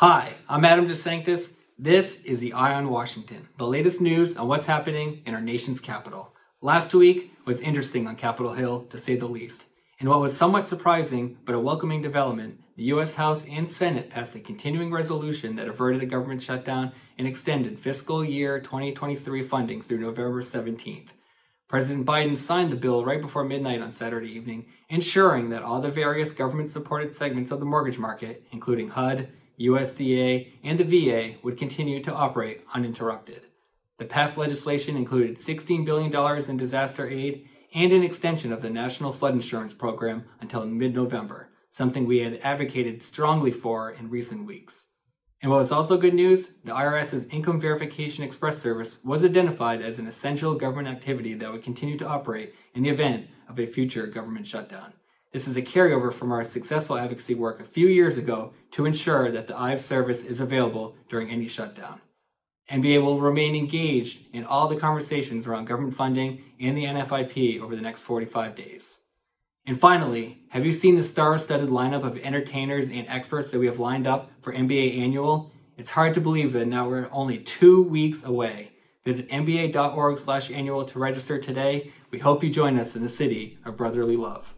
Hi, I'm Adam DeSanctis. This is the Eye on Washington, the latest news on what's happening in our nation's capital. Last week was interesting on Capitol Hill, to say the least. In what was somewhat surprising but a welcoming development, the U.S. House and Senate passed a continuing resolution that averted a government shutdown and extended fiscal year 2023 funding through November 17th. President Biden signed the bill right before midnight on Saturday evening, ensuring that all the various government supported segments of the mortgage market, including HUD, USDA, and the VA, would continue to operate uninterrupted. The passed legislation included $16 billion in disaster aid and an extension of the National Flood Insurance Program until mid November, something we had advocated strongly for in recent weeks. And what was also good news, the IRS's Income Verification Express service was identified as an essential government activity that would continue to operate in the event of a future government shutdown. This is a carryover from our successful advocacy work a few years ago to ensure that the IVE service is available during any shutdown. MBA will remain engaged in all the conversations around government funding and the NFIP over the next 45 days. And finally, have you seen the star-studded lineup of entertainers and experts that we have lined up for MBA Annual? It's hard to believe that now we're only two weeks away. Visit mba.org slash annual to register today. We hope you join us in the city of brotherly love.